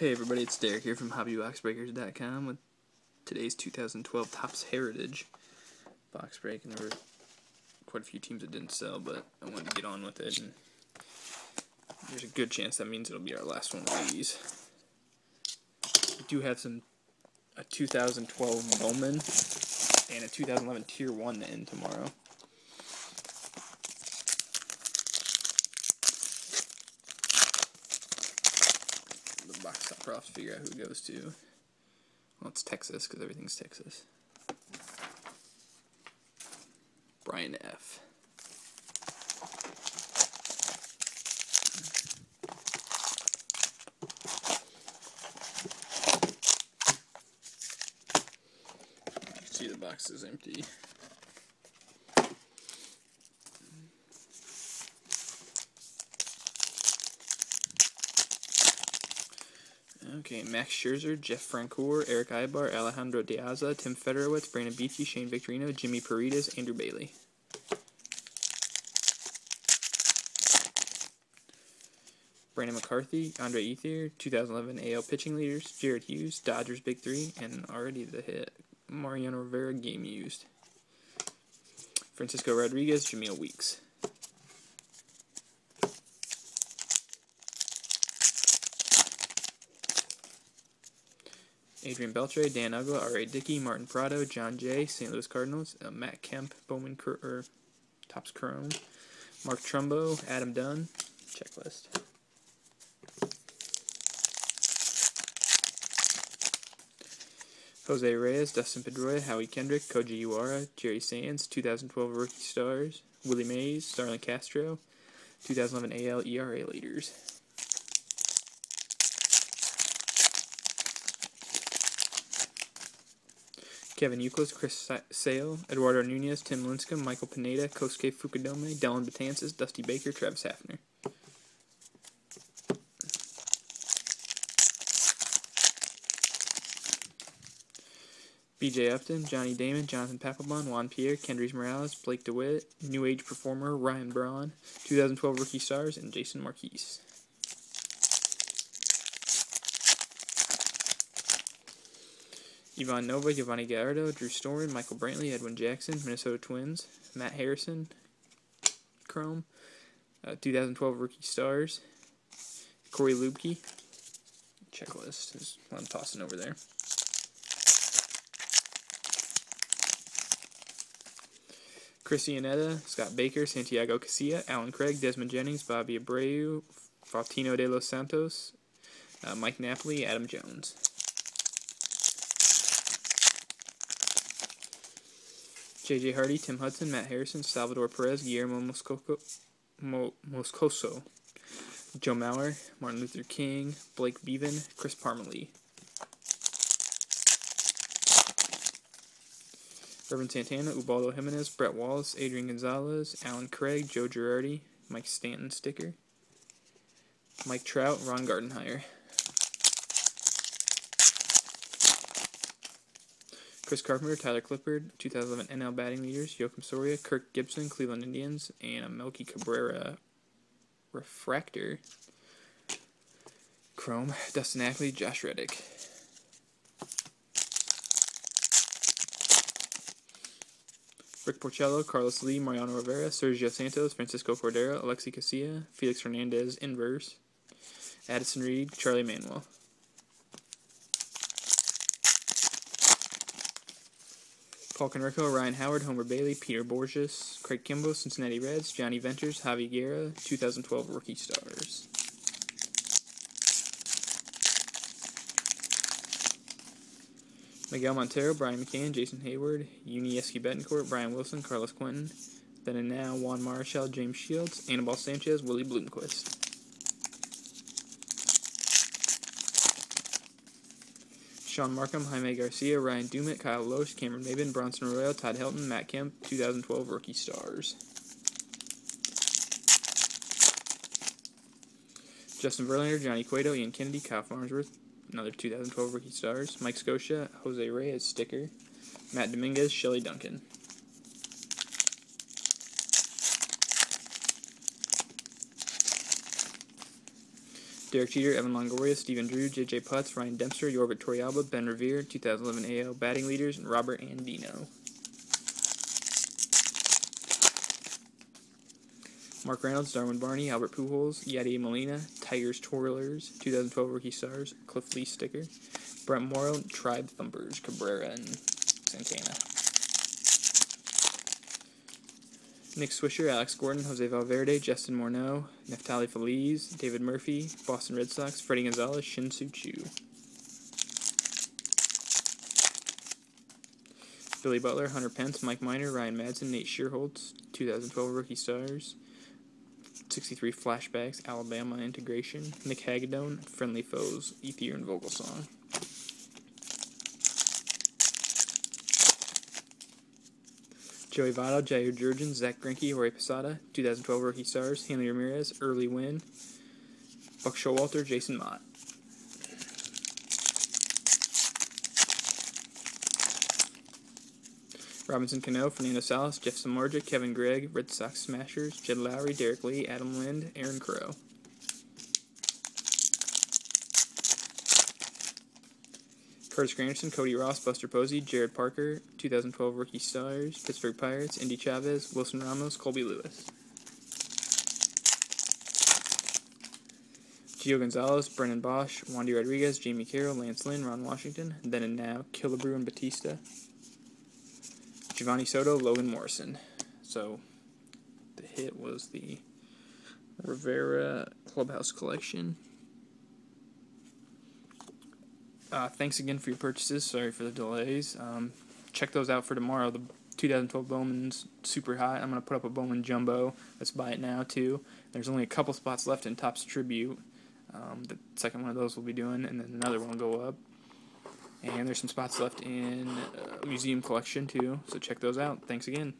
Hey everybody, it's Derek here from HobbyBoxBreakers.com with today's 2012 Topps Heritage box break. And there were quite a few teams that didn't sell, but I wanted to get on with it. And there's a good chance that means it'll be our last one of these. We do have some a 2012 Bowman and a 2011 Tier 1 to end tomorrow. Box top to figure out who it goes to. Well, it's Texas, because everything's Texas. Brian F. see the box is empty. Max Scherzer, Jeff Francoeur, Erick Aybar, Alejandro De Aza, Tim Federowicz, Brandon Beachy, Shane Victorino, Jimmy Paredes, Andrew Bailey. Brandon McCarthy, Andre Ethier, 2011 AL pitching leaders, Jared Hughes, Dodgers Big Three, and already the hit, Mariano Rivera game used. Francisco Rodriguez, Jemile Weeks. Adrian Beltre, Dan Uggla, R.A. Dickey, Martin Prado, Jon Jay, St. Louis Cardinals, uh, Matt Kemp, Bowman Cur or Topps Chrome, Mark Trumbo, Adam Dunn, checklist. Jose Reyes, Dustin Pedroia, Howie Kendrick, Koji Uehara, Jerry Sands, 2012 Rookie Stars, Willie Mays, Starlin Castro, 2011 AL ERA leaders. Kevin Youkilis, Chris Sale, Eduardo Nunez, Tim Lincecum, Michael Pineda, Kosuke Fukudome, Dellin Betances, Dusty Baker, Travis Hafner. BJ Upton, Johnny Damon, Jonathan Papelbon, Juan Pierre, Kendrys Morales, Blake DeWitt, New Age Performer, Ryan Braun, 2012 Rookie Stars, and Jason Marquis. Ivan Nova, Yovani Gallardo, Drew Storen, Michael Brantley, Edwin Jackson, Minnesota Twins, Matt Harrison, Chrome, uh, 2012 Rookie Stars, Cory Luebke, checklist is what I'm tossing over there. Chris Iannetta, Scott Baker, Santiago Casilla, Allen Craig, Desmond Jennings, Bobby Abreu, Faustino de los Santos, uh, Mike Napoli, Adam Jones. J.J. Hardy, Tim Hudson, Matt Harrison, Salvador Perez, Guillermo Moscoso, Mo, Moscoso, Joe Mauer, Martin Luther King, Blake Beavan, Chris Parmelee. Ervin Santana, Ubaldo Jimenez, Brett Wallace, Adrian Gonzalez, Allen Craig, Joe Girardi, Mike Stanton sticker, Mike Trout, Ron Gardenhire. Chris Carpenter, Tyler Clippard, 2011 NL batting leaders, Joakim Soria, Kirk Gibson, Cleveland Indians, and a Melky Cabrera refractor. Chrome, Dustin Ackley, Josh Reddick. Rick Porcello, Carlos Lee, Mariano Rivera, Sergio Santos, Francisco Cordero, Alexi Casilla, Felix Hernandez, Inverse, Addison Reed, Charlie Manuel. Paul Konerko, Ryan Howard, Homer Bailey, Peter Bourjos, Craig Kimbrel, Cincinnati Reds, Jonny Venters, Javi Guerra, 2012 Rookie Stars. Miguel Montero, Brian McCann, Jason Heyward, Yuniesky Betancourt, Brian Wilson, Carlos Quentin, then and now Juan Marichal, James Shields, Anibal Sanchez, Willie Bloomquist. Sean Markham, Jaime Garcia, Ryan Doumit, Kyle Lohse, Cameron Maybin, Bronson Arroyo, Todd Helton, Matt Kemp, 2012 Rookie Stars. Justin Verlander, Johnny Cueto, Ian Kennedy, Kyle Farnsworth, another 2012 Rookie Stars. Mike Scioscia, Jose Reyes sticker. Matt Dominguez, Shelley Duncan. Derek Jeter, Evan Longoria, Stephen Drew, J.J. Putz, Ryan Dempster, Yorvit Torrealba, Ben Revere, 2011 AO batting leaders, and Robert Andino. Mark Reynolds, Darwin Barney, Albert Pujols, Yadier Molina, Tigers Twirlers, 2012 Rookie Stars, Cliff Lee sticker, Brent Morrow, Tribe Thumpers, Cabrera, and Santana. Nick Swisher, Alex Gordon, Jose Valverde, Justin Morneau, Neftali Feliz, David Murphy, Boston Red Sox, Fredi Gonzalez, Shin-Soo Choo. Billy Butler, Hunter Pence, Mike Minor, Ryan Madson, Nate Schierholtz, 2012 Rookie Stars, 63 Flashbacks, Alabama Integration, Nick Hagadone, Friendly Foes, Ethier and Vogelsong. Joey Votto, Jair Jurrjens, Zack Greinke, Jorge Posada, 2012 Rookie Stars, Hanley Ramirez, Early Wynn, Buck Showalter, Jason Motte. Robinson Cano, Fernando Salas, Jeff Samardzija, Kevin Gregg, Red Sox Smashers, Jed Lowrie, Derrek Lee, Adam Lind, Aaron Crow. Curtis Granderson, Cody Ross, Buster Posey, Jarrod Parker, 2012 Rookie Stars, Pittsburgh Pirates, Endy Chavez, Wilson Ramos, Colby Lewis. Gio Gonzalez, Brennan Boesch, Wandy Rodriguez, Jamey Carroll, Lance Lynn, Ron Washington, then and now, Killebrew and Bautista. Geovany Soto, Logan Morrison. So the hit was the Rivera Clubhouse Collection. Uh, thanks again for your purchases. Sorry for the delays. Um, check those out for tomorrow. The 2012 Bowman's super hot. I'm going to put up a Bowman Jumbo. Let's buy it now, too. There's only a couple spots left in Topps Tribute. Um, the second one of those we'll be doing, and then another one will go up. And there's some spots left in uh, Museum Collection, too. So check those out. Thanks again.